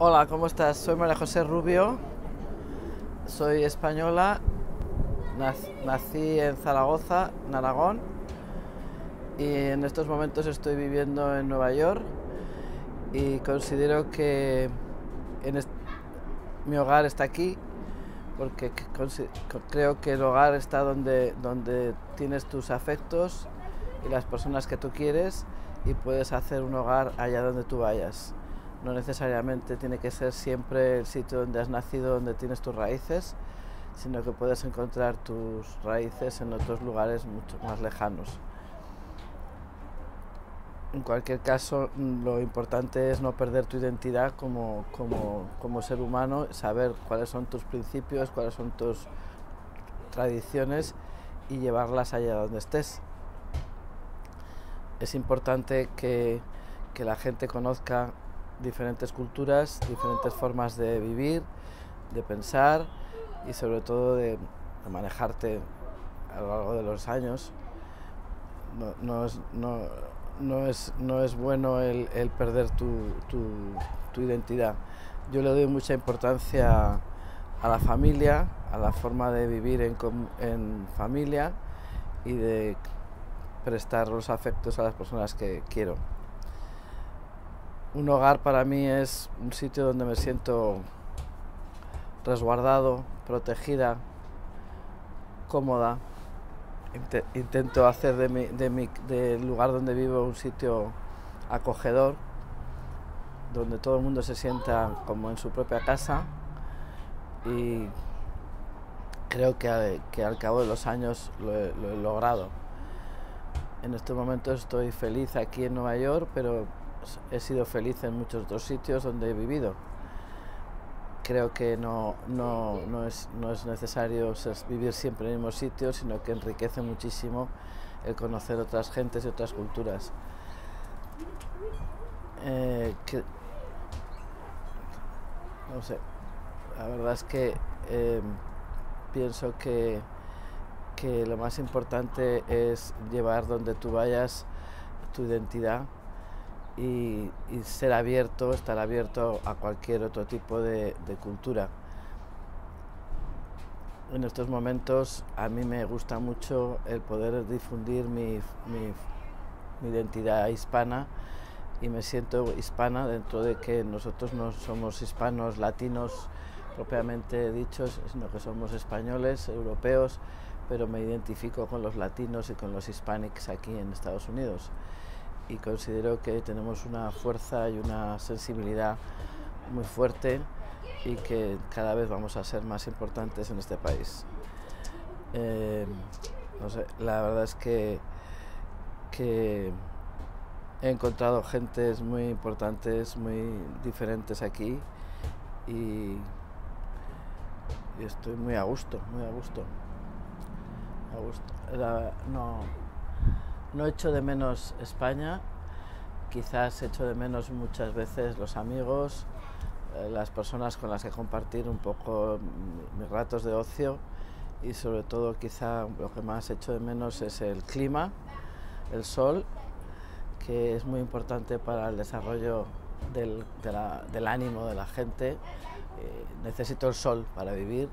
Hola, ¿cómo estás? Soy María José Rubio, soy española, nací en Zaragoza, en Aragón, y en estos momentos estoy viviendo en Nueva York. Y considero que mi hogar está aquí porque creo que el hogar está donde, donde tienes tus afectos y las personas que tú quieres y puedes hacer un hogar allá donde tú vayas no necesariamente tiene que ser siempre el sitio donde has nacido, donde tienes tus raíces, sino que puedes encontrar tus raíces en otros lugares mucho más lejanos. En cualquier caso, lo importante es no perder tu identidad como, como ser humano, saber cuáles son tus principios, cuáles son tus tradiciones y llevarlas allá donde estés. Es importante que, que la gente conozca diferentes culturas, diferentes formas de vivir, de pensar y sobre todo de, manejarte a lo largo de los años. No, es, no, es, no es, bueno el, perder tu, tu, identidad. Yo le doy mucha importancia a la familia, a la forma de vivir en, en familia y de prestar los afectos a las personas que quiero. Un hogar para mí es un sitio donde me siento resguardado, protegida, cómoda. Intento hacer de mi, de del lugar donde vivo un sitio acogedor, donde todo el mundo se sienta como en su propia casa y creo que, que al cabo de los años lo he logrado. En este momento estoy feliz aquí en Nueva York, pero he sido feliz en muchos otros sitios donde he vivido. Creo que no, no, no, es, no es, necesario vivir siempre en el mismo sitio, sino que enriquece muchísimo el conocer otras gentes y otras culturas. Eh, no sé, la verdad es que eh, pienso que, que lo más importante es llevar donde tú vayas tu identidad y, ser abierto, estar abierto a cualquier otro tipo de, cultura. En estos momentos a mí me gusta mucho el poder difundir mi, identidad hispana y me siento hispana dentro de que nosotros no somos hispanos, latinos propiamente dichos, sino que somos españoles, europeos, pero me identifico con los latinos y con los hispanics aquí en Estados Unidos y considero que tenemos una fuerza y una sensibilidad muy fuerte y que cada vez vamos a ser más importantes en este país. Eh, la verdad es que, que he encontrado gentes muy importantes, muy diferentes aquí y, estoy muy a gusto, muy a gusto. A gusto. no, no echo de menos España, quizás echo de menos muchas veces los amigos, eh, las personas con las que compartir un poco mis ratos de ocio y sobre todo quizá lo que más echo de menos es el clima, el sol, que es muy importante para el desarrollo del, ánimo de la gente. Eh, necesito el sol para vivir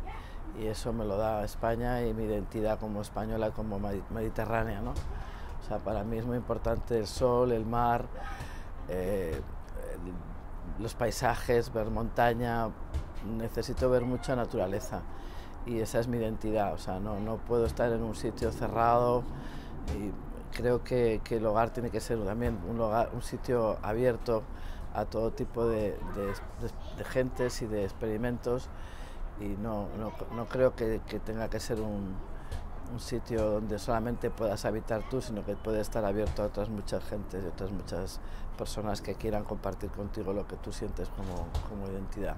y eso me lo da España y mi identidad como española, como mediterránea. ¿no? O sea, para mí es muy importante el sol, el mar, eh, los paisajes, ver montaña. Necesito ver mucha naturaleza y esa es mi identidad. O sea, no, no puedo estar en un sitio cerrado y creo que, que el hogar tiene que ser también un, lugar, un sitio abierto a todo tipo de, de, gentes y de experimentos y no, no, no creo que, que tenga que ser un, un sitio donde solamente puedas habitar tú, sino que puede estar abierto a otras muchas gentes y otras muchas personas que quieran compartir contigo lo que tú sientes como, como identidad.